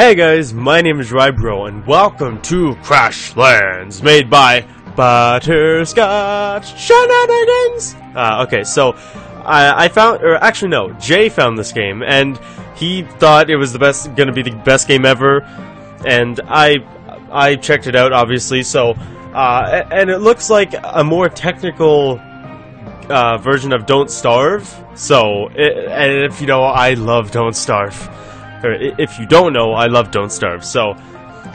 Hey guys, my name is Rybro, and welcome to Crashlands, made by Butterscotch Shenanigans! Uh, okay, so, I, I found, or actually no, Jay found this game, and he thought it was the best, gonna be the best game ever, and I, I checked it out, obviously, so, uh, and it looks like a more technical, uh, version of Don't Starve, so, it, and if you know, I love Don't Starve or if you don't know, I love Don't Starve. So,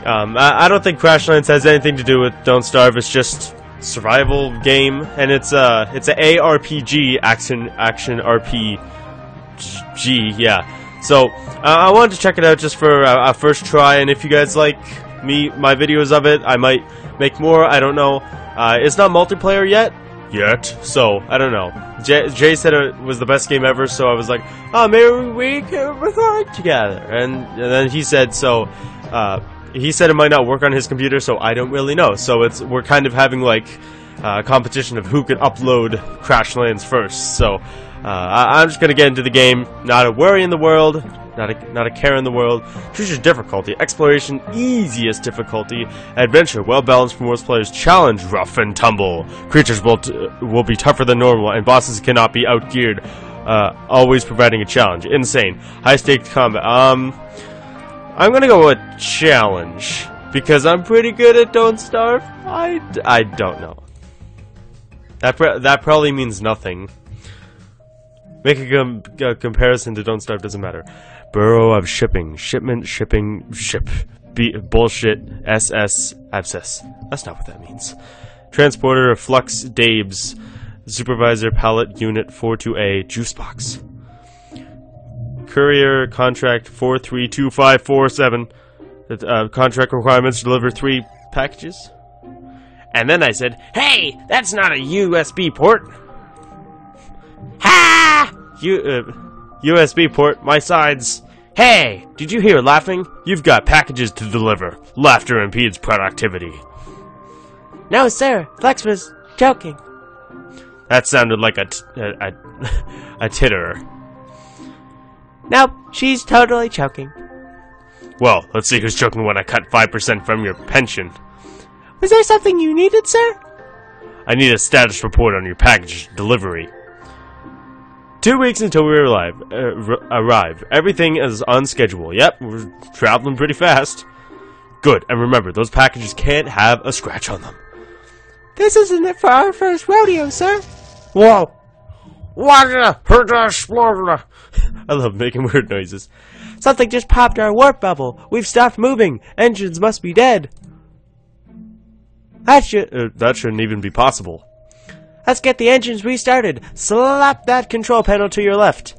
um, I, I, don't think Crashlands has anything to do with Don't Starve. It's just survival game, and it's a it's a ARPG action action RPG. Yeah. So uh, I wanted to check it out just for a, a, first try, and if you guys like me my videos of it, I might make more. I don't know. Uh, it's not multiplayer yet, yet. So I don't know. Jay, Jay, said it was the best game ever, so I was like, oh, maybe we can record together. And, and then he said, so uh, he said it might not work on his computer, so I don't really know. So it's we're kind of having like a competition of who can upload Crashlands first. So uh, I, I'm just gonna get into the game. Not a worry in the world. Not a, not a care in the world. Your difficulty. Exploration, easiest difficulty. Adventure, well balanced for most players. Challenge, rough and tumble. Creatures will will be tougher than normal, and bosses cannot be outgeared. Uh, always providing a challenge. Insane. High stakes combat. Um, I'm gonna go with challenge because I'm pretty good at Don't Starve. I, I don't know. That that probably means nothing. Make a, com a comparison to Don't Starve doesn't matter. Bureau of Shipping. Shipment, shipping, ship. B bullshit. SS. Abscess. That's not what that means. Transporter of Flux Dabes. Supervisor Pallet Unit 42A. Juice Box. Courier Contract 432547. Uh, contract requirements deliver three packages. And then I said, Hey, that's not a USB port. Ha! You, uh, USB port, my sides. Hey, did you hear laughing? You've got packages to deliver. Laughter impedes productivity. No, sir. Flux was joking. That sounded like a, t- a, a, a titterer. Nope, she's totally choking. Well, let's see who's choking when I cut 5% from your pension. Was there something you needed, sir? I need a status report on your package delivery. Two weeks until we arrive. Uh, arrive. Everything is on schedule. Yep, we're traveling pretty fast. Good, and remember, those packages can't have a scratch on them. This isn't it for our first rodeo, sir. Whoa! What the hurt explosion? I love making weird noises. Something just popped our warp bubble. We've stopped moving. Engines must be dead. That should uh, that shouldn't even be possible. Let's get the engines restarted. Slap that control panel to your left.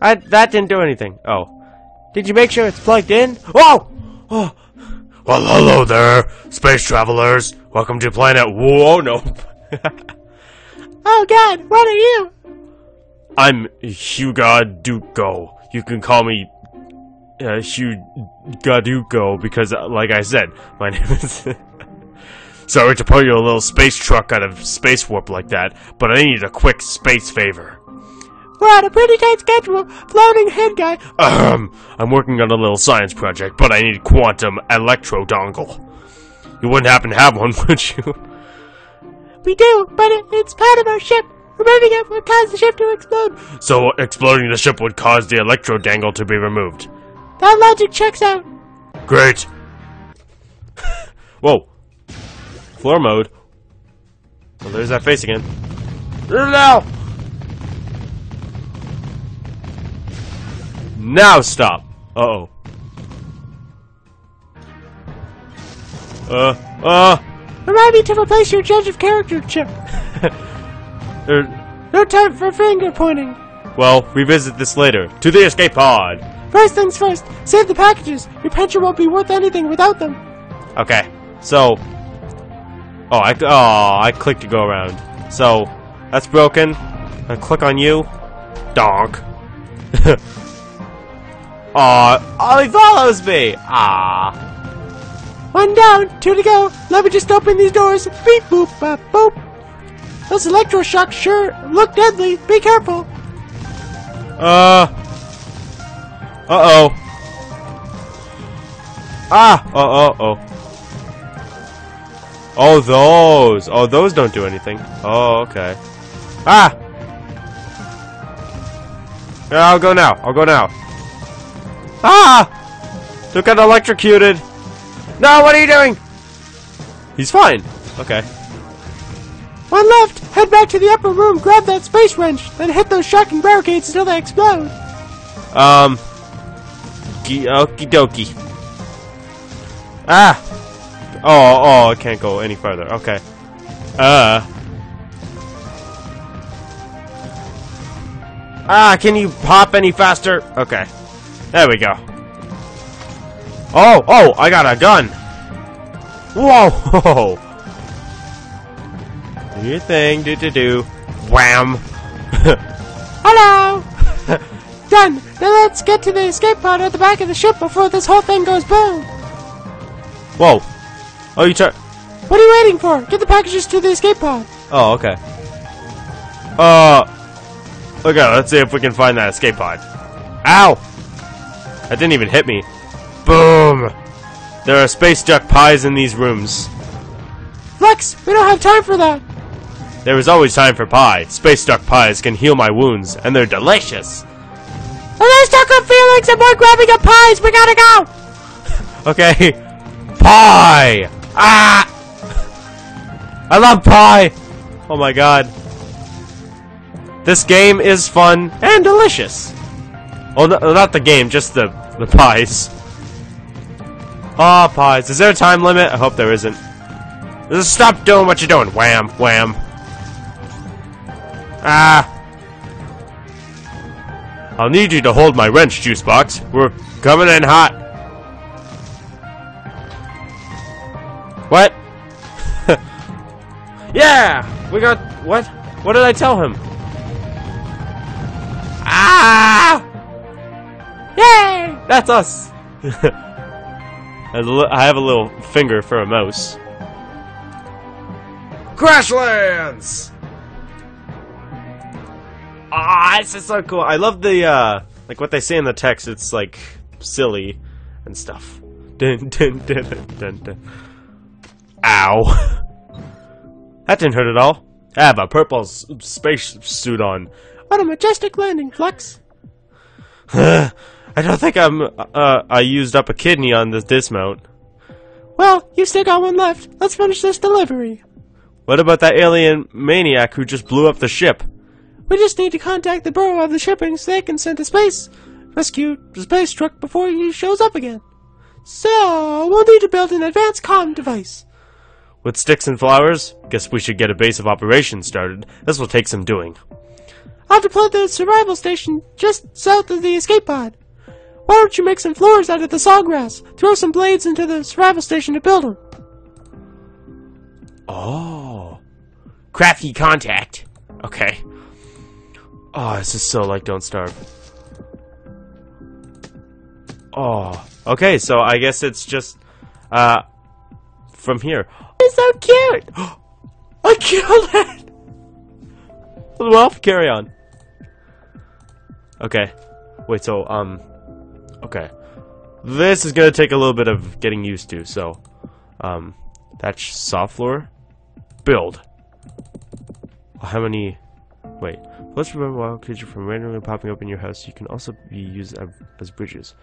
I, that didn't do anything. Oh. Did you make sure it's plugged in? Whoa! Oh! Well, hello there, space travelers. Welcome to planet. Whoa, no. oh God, what are you? I'm Hewgodooko. You can call me uh, Hewgodooko because, uh, like I said, my name is. Sorry to pull you a little space truck out of space warp like that, but I need a quick space favor. We're on a pretty tight schedule. Floating head guy. Um, I'm working on a little science project, but I need quantum electro dongle. You wouldn't happen to have one, would you? We do, but it, it's part of our ship. Removing it would cause the ship to explode. So exploding the ship would cause the electro dangle to be removed. That logic checks out. Great. Whoa. Floor mode. Well, there's that face again. Now! Now stop! Uh-oh. Uh, uh... Remind me to replace your judge of character chip. There's no time for finger pointing. Well, revisit this later. To the escape pod! First things first, save the packages. Your pension won't be worth anything without them. Okay, so Oh, I, oh, I clicked to go around. So, that's broken. I click on you. Donk. Aw, oh, he follows me! Ah. One down, two to go. Let me just open these doors. Beep boop bop boop. Those electroshocks sure look deadly. Be careful. Uh. Uh-oh. Ah! Oh, oh, oh. Oh, those. Oh, those don't do anything. Oh, okay. Ah! Yeah, I'll go now. I'll go now. Ah! Took got electrocuted. No, what are you doing? He's fine. Okay. One left. Head back to the upper room, grab that space wrench, then hit those shocking barricades until they explode. Um. Okie dokie. Ah! Oh, oh, I can't go any further. Okay. Uh. Ah, can you hop any faster? Okay. There we go. Oh, oh, I got a gun. Whoa! Do your thing, do do do. Wham! Hello! Done! Now let's get to the escape pod at the back of the ship before this whole thing goes boom! Whoa! Oh, you try. What are you waiting for? Get the packages to the escape pod! Oh, okay. Uh. Okay, let's see if we can find that escape pod. Ow! That didn't even hit me. Boom! There are space duck pies in these rooms. Flux! We don't have time for that! There is always time for pie. Space duck pies can heal my wounds, and they're delicious. Well, there's taco feelings and more grabbing of pies! We gotta go! Okay. Pie! Ah! I love pie! Oh my god. This game is fun and delicious. No, not the game, just the, the pies. Ah, pies. Is there a time limit? I hope there isn't. Just stop doing what you're doing. Wham, wham. Ah. I'll need you to hold my wrench, juice box. We're coming in hot. What? yeah! We got... What? What did I tell him? Ah! Yay! That's us! I have a little finger for a mouse. Crashlands! Ah, this is so cool. I love the, uh, like what they say in the text. It's like silly and stuff. Dun, dun, dun, dun, dun, dun. Ow. that didn't hurt at all. I have a purple space suit on. What a majestic landing, Flux! I don't think I'm, uh, I used up a kidney on this dismount. Well, you still got one left. Let's finish this delivery. What about that alien maniac who just blew up the ship? We just need to contact the Bureau of the Shipping so they can send a space rescue space truck before he shows up again. So, we'll need to build an advanced comm device. With sticks and flowers? Guess we should get a base of operations started. This will take some doing. I'll deploy the survival station just south of the escape pod. Why don't you make some floors out of the sawgrass? Throw some blades into the survival station to build them. Oh. Crafty contact. Okay. Oh, this is so like Don't Starve. Oh. Okay, so I guess it's just, uh, from here. It's so cute! I killed it! Well, carry on. Okay. Wait, so, um, okay. This is gonna take a little bit of getting used to, so, um, that's soft floor. Build. How many, wait. Let's remember wild creature from randomly popping up in your house. You can also be used as bridges.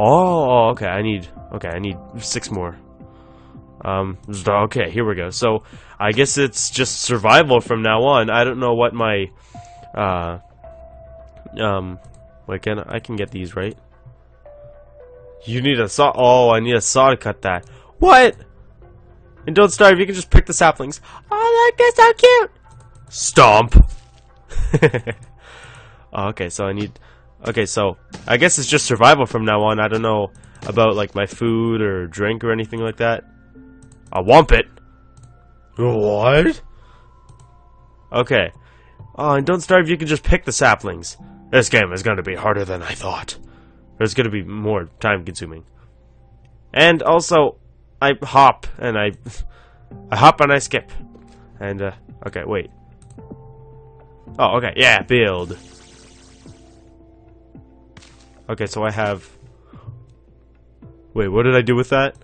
Oh, okay, I need, okay, I need six more. Um, okay, here we go. So, I guess it's just survival from now on. I don't know what my, uh, um, wait, can I can get these, right? You need a saw. Oh, I need a saw to cut that. What? And don't starve, you can just pick the saplings. Oh, look, it's so cute! Stomp! oh, okay, so I need. Okay, so I guess it's just survival from now on. I don't know about like my food or drink or anything like that. I want it. What? Okay. Oh, and don't starve. You can just pick the saplings. This game is going to be harder than I thought. It's going to be more time consuming. And also, I hop and I, I hop and I skip, and uh, okay, wait. Oh, okay, yeah, build. Okay, so I have... Wait, what did I do with that?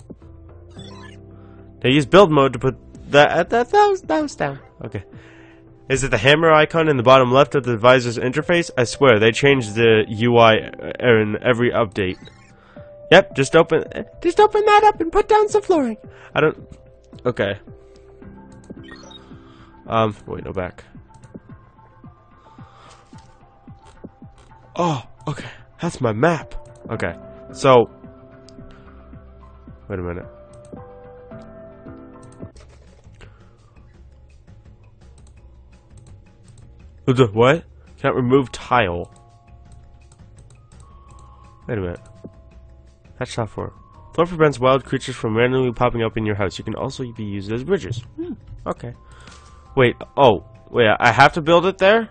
I use build mode to put that... Uh, that, that, that was down. Okay. Is it the hammer icon in the bottom left of the visor's interface? I swear, they changed the UI uh, in every update. Yep, just open... Eh, just open that up and put down some flooring. I don't... Okay. Um, wait, no back. Oh, okay. That's my map. Okay. So... Wait a minute. What? Can't remove tile. Wait a minute. That's not for. Floor prevents wild creatures from randomly popping up in your house. You can also be used as bridges. Hmm, okay. Wait, oh, wait, I have to build it there?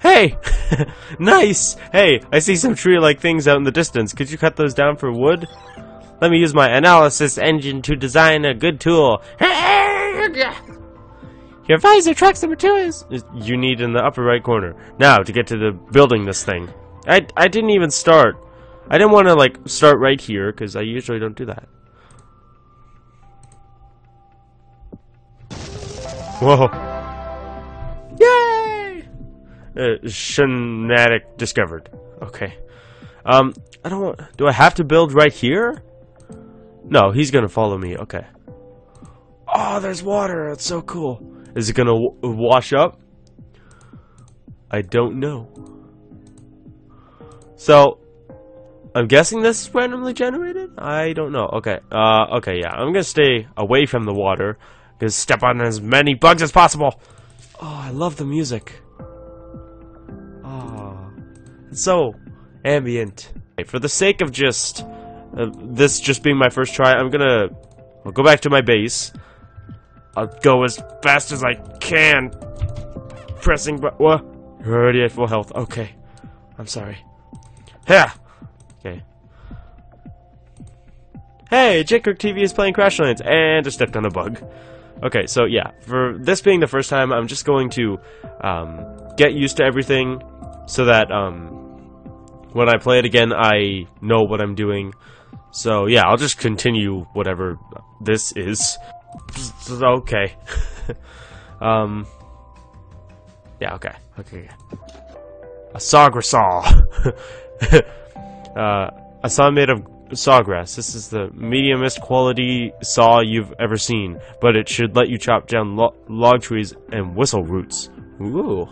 Hey! nice! Hey, I see some tree-like things out in the distance. Could you cut those down for wood? Let me use my analysis engine to design a good tool. Your visor tracks the materials you need in the upper right corner. Now, to get to the building this thing. I, I didn't even start. I didn't want to, like, start right here, because I usually don't do that. Whoa. Yay! Uh, Shanatic discovered. Okay. Um, I don't want... Do I have to build right here? No, he's gonna follow me. Okay. Oh, there's water. It's so cool. Is it gonna wash up? I don't know. So, I'm guessing this is randomly generated? I don't know. Okay, uh, okay, yeah. I'm gonna stay away from the water. Gonna step on as many bugs as possible. Oh, I love the music. Oh, it's so ambient. For the sake of just uh, this just being my first try, I'm gonna I'll go back to my base. I'll go as fast as I can. Pressing but what? You're already at full health. Okay. I'm sorry. Yeah. Okay. Hey, Jkirk TV is playing Crashlands, and I stepped on a bug. Okay, so yeah, for this being the first time, I'm just going to um, get used to everything so that um, when I play it again, I know what I'm doing. So yeah, I'll just continue whatever this is okay. um. Yeah. Okay. Okay. A sawgrass uh, a saw made of sawgrass. This is the mediumest quality saw you've ever seen, but it should let you chop down lo log trees and whistle roots. Ooh.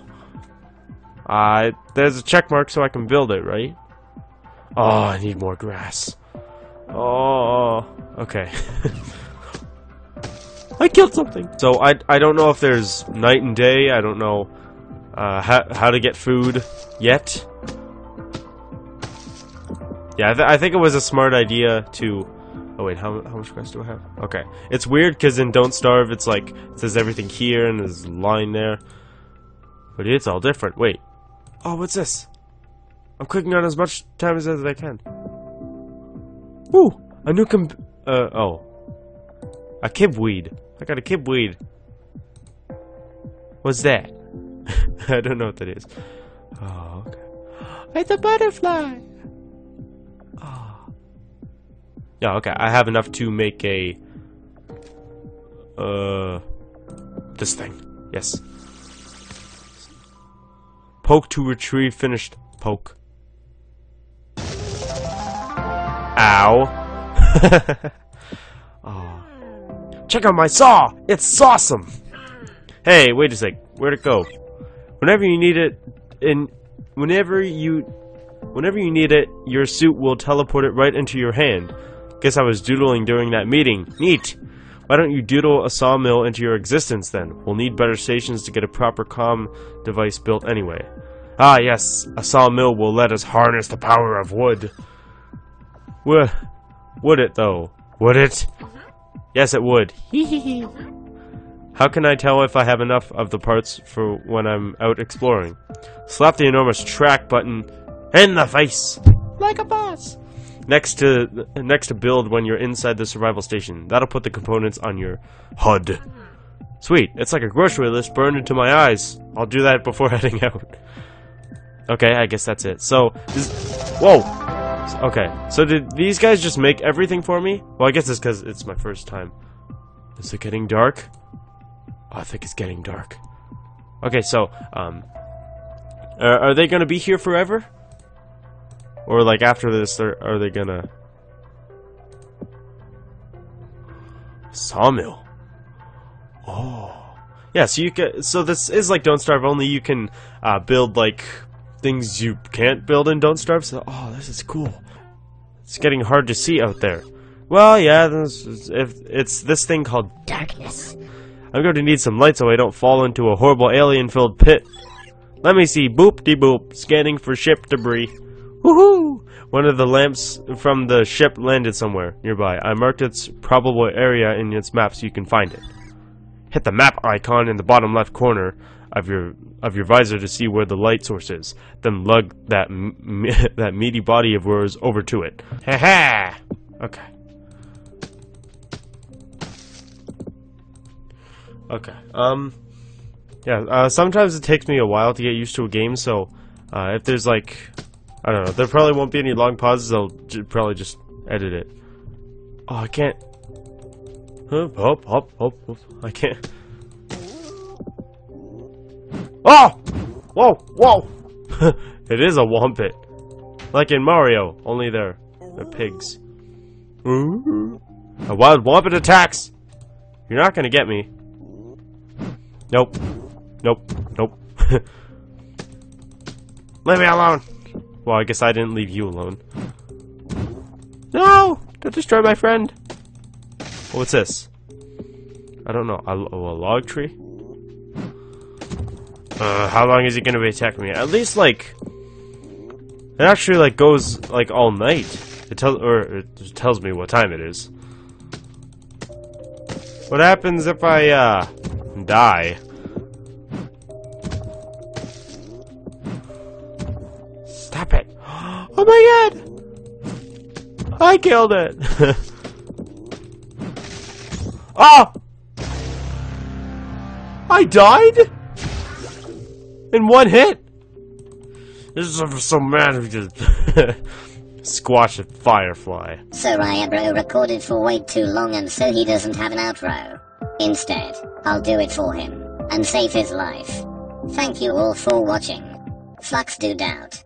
Uh, there's a check mark so I can build it, right? Oh, I need more grass. Oh, okay. I killed something. So I I don't know if there's night and day. I don't know uh, how how to get food yet. Yeah, I, th I think it was a smart idea to. Oh wait, how how much grass do I have? Okay, it's weird because in Don't Starve it's like it says everything here and there's a line there, but it's all different. Wait, oh what's this? I'm clicking on as much time as I can. Ooh, a new com. Uh oh, a kibweed. I got a kibweed. What's that? I don't know what that is. Oh, okay. It's a butterfly. Oh. Yeah, okay. I have enough to make a uh this thing. Yes. Poke to retrieve finished poke. Ow. oh. Check out my saw! It's awesome! Hey, wait a sec. Where'd it go? Whenever you need it, in whenever you, whenever you need it, your suit will teleport it right into your hand. Guess I was doodling during that meeting. Neat. Why don't you doodle a sawmill into your existence then? We'll need better stations to get a proper comm device built anyway. Ah, yes, a sawmill will let us harness the power of wood. Would, would it though? Would it? Yes, it would. How can I tell if I have enough of the parts for when I'm out exploring? Slap the enormous track button in the face! Like a boss! Next to next to build when you're inside the survival station. That'll put the components on your HUD. Sweet, it's like a grocery list burned into my eyes. I'll do that before heading out. Okay, I guess that's it. So, this, whoa. Okay, so did these guys just make everything for me? Well, I guess it's because it's my first time. Is it getting dark? Oh, I think it's getting dark. Okay, so, um, are, are they gonna be here forever? Or like after this, are, are they gonna? Sawmill. Oh. Yeah, so you can. So this is like Don't Starve. Only you can uh, build like things you can't build in Don't Starve. So, oh, this is cool. It's getting hard to see out there. Well, yeah, this is, if it's this thing called darkness. I'm going to need some light so I don't fall into a horrible alien-filled pit. Let me see. Boop de boop. Scanning for ship debris. Woohoo! One of the lamps from the ship landed somewhere nearby. I marked its probable area in its map so you can find it. Hit the map icon in the bottom left corner of your of your visor to see where the light source is. Then lug that that meaty body of yours over to it. Ha ha! Okay. Okay. Um. Yeah. Uh, sometimes it takes me a while to get used to a game, so uh, if there's like, I don't know, there probably won't be any long pauses. I'll probably just edit it. Oh, I can't. Hop, hop, hop, hop, hop. I can't. Oh! Whoa, whoa! it is a Wompit. Like in Mario, only they're, they're pigs. Mm-hmm. A wild Wompit attacks! You're not gonna get me. Nope. Nope. Nope. Leave me alone! Well, I guess I didn't leave you alone. No! Don't destroy my friend! What's this? I don't know. A, oh, a log tree? Uh, how long is he gonna be attacking me? At least, like... It actually, like, goes, like, all night. It tells, or it tells me what time it is. What happens if I, uh, die? Stop it! Oh my god! I killed it! oh! I died? In one hit? This is so mad we just squash a firefly. Soraya bro recorded for way too long and so he doesn't have an outro. Instead, I'll do it for him and save his life. Thank you all for watching. Flux do doubt.